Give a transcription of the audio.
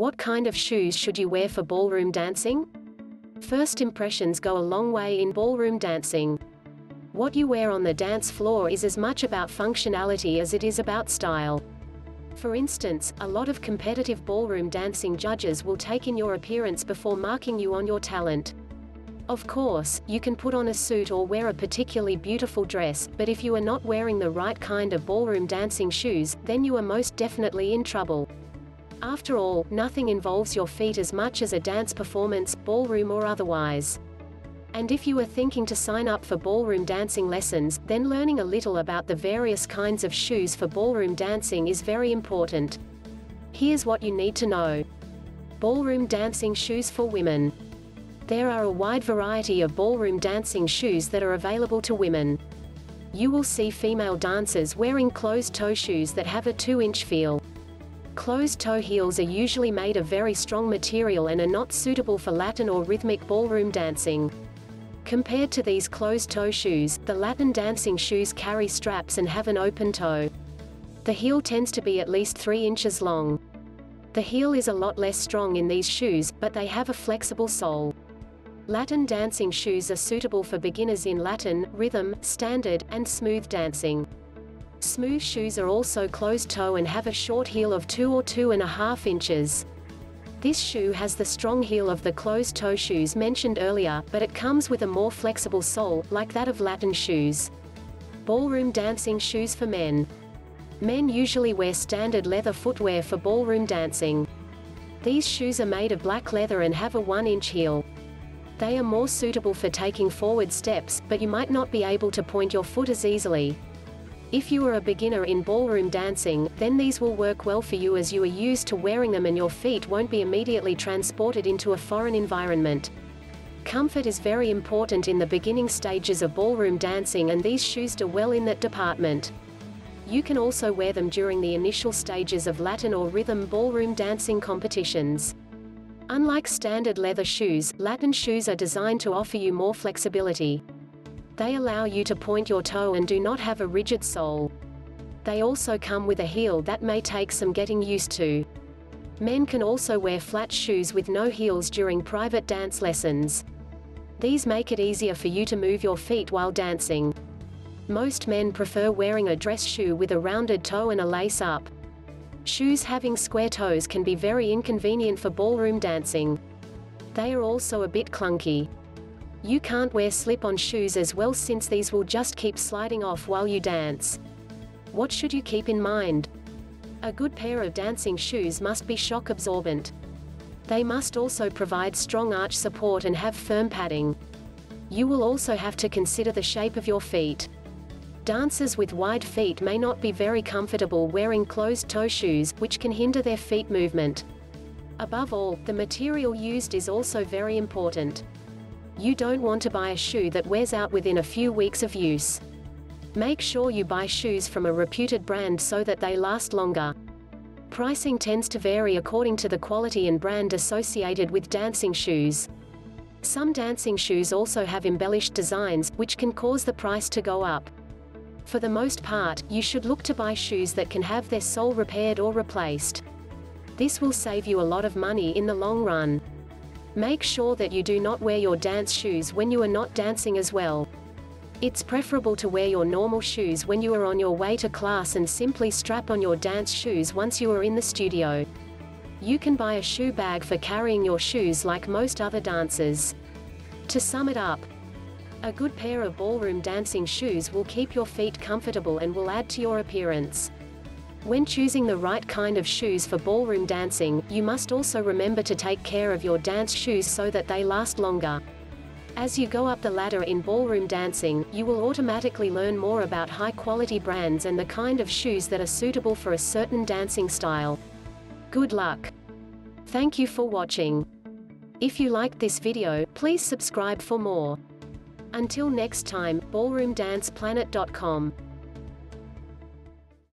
What kind of shoes should you wear for ballroom dancing? First impressions go a long way in ballroom dancing. What you wear on the dance floor is as much about functionality as it is about style. For instance, a lot of competitive ballroom dancing judges will take in your appearance before marking you on your talent. Of course, you can put on a suit or wear a particularly beautiful dress, but if you are not wearing the right kind of ballroom dancing shoes, then you are most definitely in trouble. After all, nothing involves your feet as much as a dance performance, ballroom or otherwise. And if you are thinking to sign up for ballroom dancing lessons, then learning a little about the various kinds of shoes for ballroom dancing is very important. Here's what you need to know. Ballroom dancing shoes for women. There are a wide variety of ballroom dancing shoes that are available to women. You will see female dancers wearing closed-toe shoes that have a 2-inch feel. Closed-toe heels are usually made of very strong material and are not suitable for Latin or rhythmic ballroom dancing. Compared to these closed-toe shoes, the Latin dancing shoes carry straps and have an open toe. The heel tends to be at least 3 inches long. The heel is a lot less strong in these shoes, but they have a flexible sole. Latin dancing shoes are suitable for beginners in Latin, rhythm, standard, and smooth dancing. Smooth shoes are also closed-toe and have a short heel of 2 or 2.5 inches. This shoe has the strong heel of the closed-toe shoes mentioned earlier, but it comes with a more flexible sole, like that of Latin shoes. Ballroom dancing shoes for men. Men usually wear standard leather footwear for ballroom dancing. These shoes are made of black leather and have a 1-inch heel. They are more suitable for taking forward steps, but you might not be able to point your foot as easily. If you are a beginner in ballroom dancing, then these will work well for you as you are used to wearing them and your feet won't be immediately transported into a foreign environment. Comfort is very important in the beginning stages of ballroom dancing and these shoes do well in that department. You can also wear them during the initial stages of Latin or rhythm ballroom dancing competitions. Unlike standard leather shoes, Latin shoes are designed to offer you more flexibility. They allow you to point your toe and do not have a rigid sole. They also come with a heel that may take some getting used to. Men can also wear flat shoes with no heels during private dance lessons. These make it easier for you to move your feet while dancing. Most men prefer wearing a dress shoe with a rounded toe and a lace up. Shoes having square toes can be very inconvenient for ballroom dancing. They are also a bit clunky. You can't wear slip-on shoes as well since these will just keep sliding off while you dance. What should you keep in mind? A good pair of dancing shoes must be shock absorbent. They must also provide strong arch support and have firm padding. You will also have to consider the shape of your feet. Dancers with wide feet may not be very comfortable wearing closed-toe shoes, which can hinder their feet movement. Above all, the material used is also very important. You don't want to buy a shoe that wears out within a few weeks of use. Make sure you buy shoes from a reputed brand so that they last longer. Pricing tends to vary according to the quality and brand associated with dancing shoes. Some dancing shoes also have embellished designs, which can cause the price to go up. For the most part, you should look to buy shoes that can have their sole repaired or replaced. This will save you a lot of money in the long run. Make sure that you do not wear your dance shoes when you are not dancing as well. It's preferable to wear your normal shoes when you are on your way to class and simply strap on your dance shoes once you are in the studio. You can buy a shoe bag for carrying your shoes like most other dancers. To sum it up, a good pair of ballroom dancing shoes will keep your feet comfortable and will add to your appearance. When choosing the right kind of shoes for ballroom dancing, you must also remember to take care of your dance shoes so that they last longer. As you go up the ladder in ballroom dancing, you will automatically learn more about high-quality brands and the kind of shoes that are suitable for a certain dancing style. Good luck! Thank you for watching. If you liked this video, please subscribe for more. Until next time, ballroomdanceplanet.com.